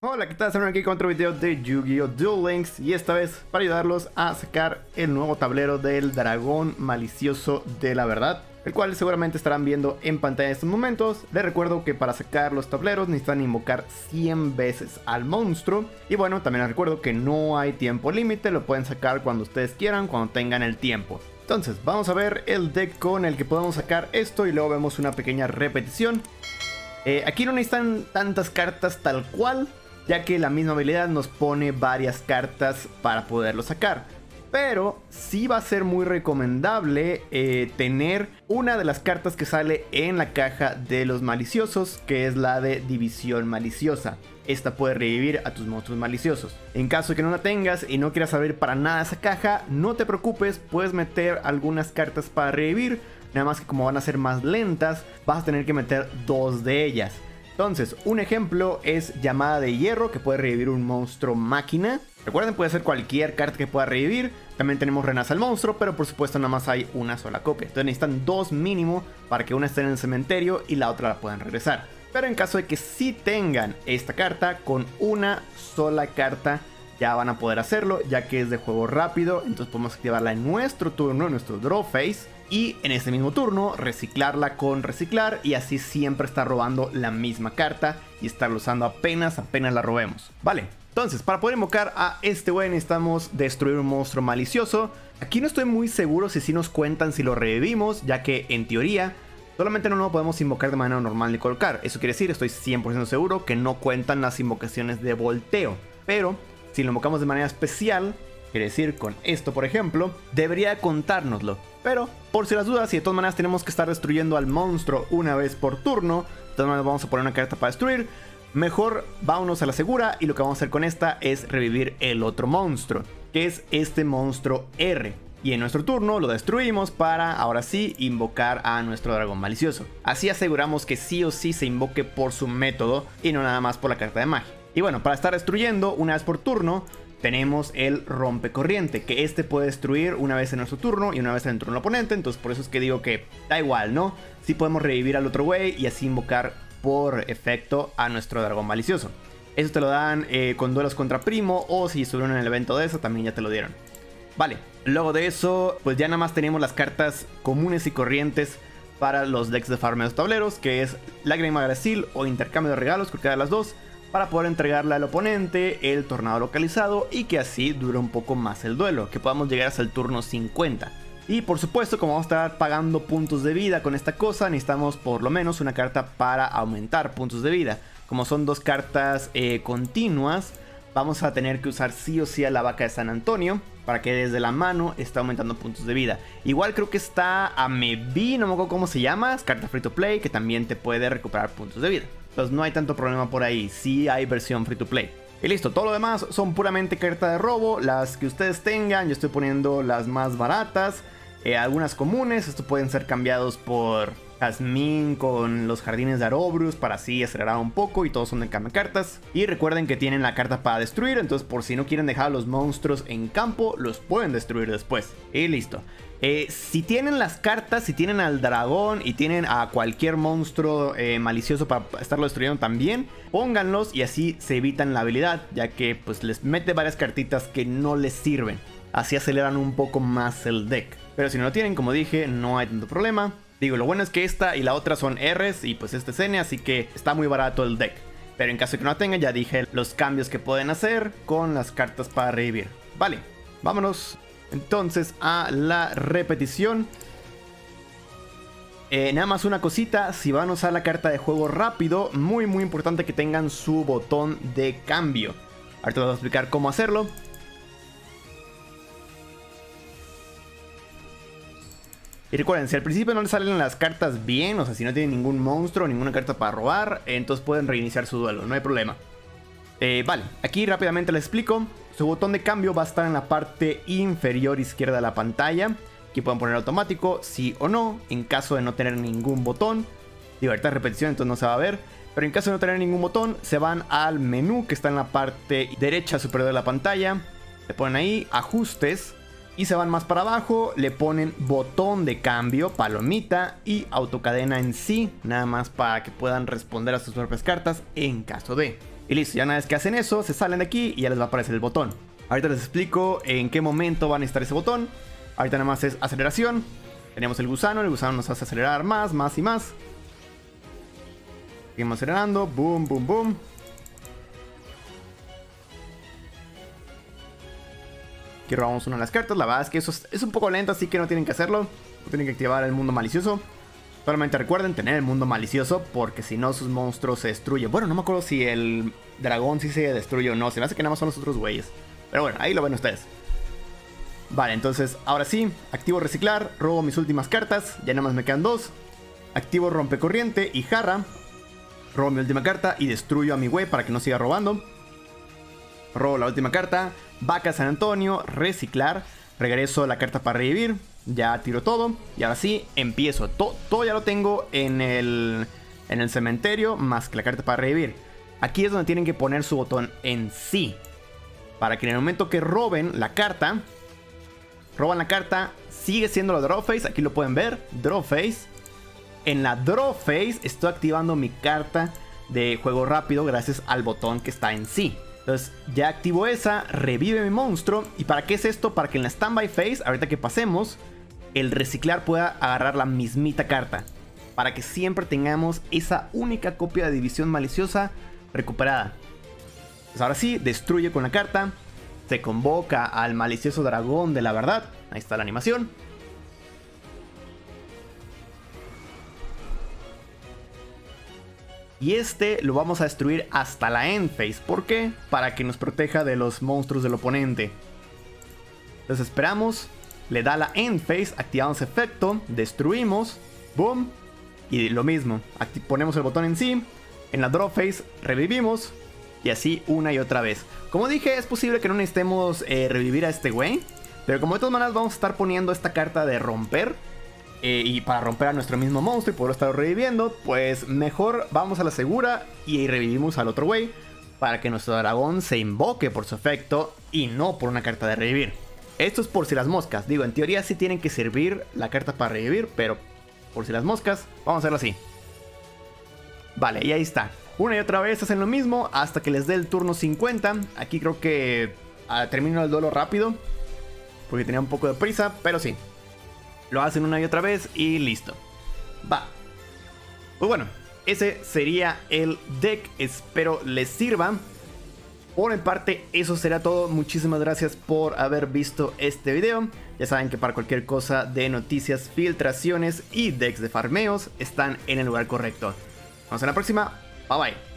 Hola, ¿qué tal? Estamos aquí con otro video de Yu-Gi-Oh! Duel Links y esta vez para ayudarlos a sacar el nuevo tablero del dragón malicioso de la verdad el cual seguramente estarán viendo en pantalla en estos momentos. Les recuerdo que para sacar los tableros necesitan invocar 100 veces al monstruo. Y bueno, también les recuerdo que no hay tiempo límite, lo pueden sacar cuando ustedes quieran, cuando tengan el tiempo. Entonces, vamos a ver el deck con el que podemos sacar esto y luego vemos una pequeña repetición. Eh, aquí no necesitan tantas cartas tal cual, ya que la misma habilidad nos pone varias cartas para poderlo sacar. Pero sí va a ser muy recomendable eh, tener una de las cartas que sale en la caja de los maliciosos, que es la de división maliciosa. Esta puede revivir a tus monstruos maliciosos. En caso de que no la tengas y no quieras saber para nada esa caja, no te preocupes, puedes meter algunas cartas para revivir. Nada más que como van a ser más lentas, vas a tener que meter dos de ellas. Entonces, un ejemplo es llamada de hierro que puede revivir un monstruo máquina. Recuerden, puede ser cualquier carta que pueda revivir. También tenemos renaza al monstruo, pero por supuesto nada más hay una sola copia. Entonces necesitan dos mínimo para que una esté en el cementerio y la otra la puedan regresar. Pero en caso de que sí tengan esta carta, con una sola carta ya van a poder hacerlo, ya que es de juego rápido. Entonces podemos activarla en nuestro turno, en nuestro draw phase y en ese mismo turno reciclarla con reciclar y así siempre estar robando la misma carta y estarlo usando apenas, apenas la robemos. Vale, entonces para poder invocar a este güey necesitamos destruir un monstruo malicioso. Aquí no estoy muy seguro si sí nos cuentan si lo revivimos, ya que en teoría solamente no lo podemos invocar de manera normal ni colocar. Eso quiere decir, estoy 100% seguro que no cuentan las invocaciones de volteo. Pero si lo invocamos de manera especial, quiere decir con esto por ejemplo, debería contárnoslo. Pero por si las dudas, y de todas maneras tenemos que estar destruyendo al monstruo una vez por turno, de todas maneras vamos a poner una carta para destruir. Mejor vámonos a la segura y lo que vamos a hacer con esta es revivir el otro monstruo, que es este monstruo R. Y en nuestro turno lo destruimos para ahora sí invocar a nuestro dragón malicioso. Así aseguramos que sí o sí se invoque por su método y no nada más por la carta de magia. Y bueno, para estar destruyendo una vez por turno, tenemos el rompecorriente, que este puede destruir una vez en nuestro turno y una vez en el turno oponente. Entonces por eso es que digo que da igual, ¿no? Sí podemos revivir al otro güey y así invocar por efecto a nuestro dragón malicioso. Eso te lo dan eh, con duelos contra primo o si estuvieron en el evento de eso también ya te lo dieron. Vale, luego de eso pues ya nada más tenemos las cartas comunes y corrientes para los decks de farmeos tableros, que es Lágrima Brasil o Intercambio de Regalos, cualquiera de las dos para poder entregarle al oponente el tornado localizado y que así dure un poco más el duelo, que podamos llegar hasta el turno 50. Y por supuesto, como vamos a estar pagando puntos de vida con esta cosa, necesitamos por lo menos una carta para aumentar puntos de vida. Como son dos cartas eh, continuas, vamos a tener que usar sí o sí a la vaca de San Antonio para que desde la mano esté aumentando puntos de vida. Igual creo que está a no me acuerdo cómo se llama, carta free to play que también te puede recuperar puntos de vida. Entonces no hay tanto problema por ahí, sí hay versión free to play. Y listo, todo lo demás son puramente carta de robo, las que ustedes tengan, yo estoy poniendo las más baratas, eh, algunas comunes, esto pueden ser cambiados por Jasmine con los jardines de Arobrus para así acelerar un poco y todos son de cambio cartas. Y recuerden que tienen la carta para destruir, entonces por si no quieren dejar a los monstruos en campo, los pueden destruir después. Y listo. Eh, si tienen las cartas, si tienen al dragón y tienen a cualquier monstruo eh, malicioso para estarlo destruyendo también, pónganlos y así se evitan la habilidad, ya que pues les mete varias cartitas que no les sirven. Así aceleran un poco más el deck. Pero si no lo tienen, como dije, no hay tanto problema. Digo, lo bueno es que esta y la otra son Rs y pues este es N, así que está muy barato el deck. Pero en caso de que no la tengan, ya dije los cambios que pueden hacer con las cartas para revivir. Vale, vámonos entonces a la repetición. Eh, nada más una cosita, si van a usar la carta de juego rápido, muy muy importante que tengan su botón de cambio. Ahorita les voy a explicar cómo hacerlo. Y recuerden, si al principio no les salen las cartas bien, o sea, si no tienen ningún monstruo, ninguna carta para robar, entonces pueden reiniciar su duelo, no hay problema. Eh, vale, aquí rápidamente les explico. Su botón de cambio va a estar en la parte inferior izquierda de la pantalla. Aquí pueden poner automático, sí o no, en caso de no tener ningún botón. Libertad de repetición, entonces no se va a ver. Pero en caso de no tener ningún botón, se van al menú que está en la parte derecha superior de la pantalla. Le ponen ahí ajustes y se van más para abajo, le ponen botón de cambio, palomita y autocadena en sí, nada más para que puedan responder a sus propias cartas en caso de. Y listo, ya una vez que hacen eso, se salen de aquí y ya les va a aparecer el botón. Ahorita les explico en qué momento van a necesitar ese botón. Ahorita nada más es aceleración. Tenemos el gusano, el gusano nos hace acelerar más, más y más. Seguimos acelerando, boom, boom, boom. Aquí robamos una de las cartas. La verdad es que eso es, un poco lento, así que no tienen que hacerlo. No tienen que activar el mundo malicioso. Solamente recuerden tener el mundo malicioso porque si no sus monstruos se destruyen. Bueno, no me acuerdo si el dragón sí se destruye o no. Se me hace que nada más son los otros güeyes. Pero bueno, ahí lo ven ustedes. Vale, entonces ahora sí, activo reciclar, robo mis últimas cartas, ya nada más me quedan dos. Activo rompecorriente y jarra. Robo mi última carta y destruyo a mi güey para que no siga robando. Robo la última carta, Vaca San Antonio, reciclar, regreso la carta para revivir, ya tiro todo y ahora sí empiezo. todo ya lo tengo en el, en el cementerio más que la carta para revivir. Aquí es donde tienen que poner su botón en sí. Para que en el momento que roben la carta, roban la carta, sigue siendo la draw phase. Aquí lo pueden ver, draw phase. En la draw phase estoy activando mi carta de juego rápido gracias al botón que está en sí. Entonces ya activo esa, revive mi monstruo. ¿Y para qué es esto? Para que en la standby phase, ahorita que pasemos, el reciclar pueda agarrar la mismita carta. Para que siempre tengamos esa única copia de división maliciosa recuperada. Pues ahora sí, destruye con la carta. Se convoca al malicioso dragón de la verdad. Ahí está la animación. Y este lo vamos a destruir hasta la end phase. ¿Por qué? Para que nos proteja de los monstruos del oponente. Entonces esperamos. Le da la end phase. Activamos efecto. Destruimos. Boom. Y lo mismo. ponemos el botón en sí. En la drop phase revivimos. Y así una y otra vez. Como dije, es posible que no necesitemos eh, revivir a este güey. Pero como de todas maneras vamos a estar poniendo esta carta de romper eh, y para romper a nuestro mismo monstruo y poder estar reviviendo, pues mejor vamos a la segura y revivimos al otro güey para que nuestro dragón se invoque por su efecto y no por una carta de revivir. Esto es por si las moscas, digo, en teoría sí tienen que servir la carta para revivir, pero por si las moscas, vamos a hacerlo así. Vale, y ahí está. Una y otra vez hacen lo mismo hasta que les dé el turno 50. Aquí creo que ah, termino el duelo rápido. Porque tenía un poco de prisa, pero sí. Lo hacen una y otra vez y listo. Va. Pues bueno, ese sería el deck. Espero les sirva. Por mi parte, eso será todo. Muchísimas gracias por haber visto este video. Ya saben que para cualquier cosa de noticias, filtraciones y decks de farmeos están en el lugar correcto. Nos vemos en la próxima. Bye bye.